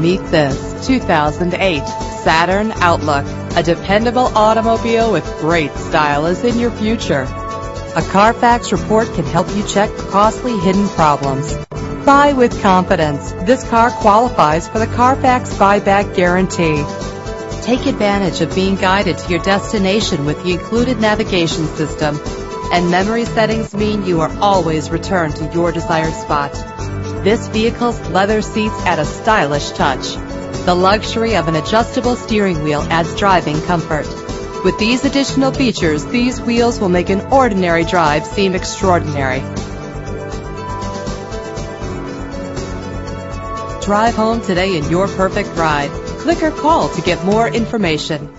Meet this 2008 Saturn Outlook. A dependable automobile with great style is in your future. A Carfax report can help you check costly hidden problems. Buy with confidence. This car qualifies for the Carfax buyback guarantee. Take advantage of being guided to your destination with the included navigation system. And memory settings mean you are always returned to your desired spot. This vehicle's leather seats add a stylish touch. The luxury of an adjustable steering wheel adds driving comfort. With these additional features, these wheels will make an ordinary drive seem extraordinary. Drive home today in your perfect ride. Click or call to get more information.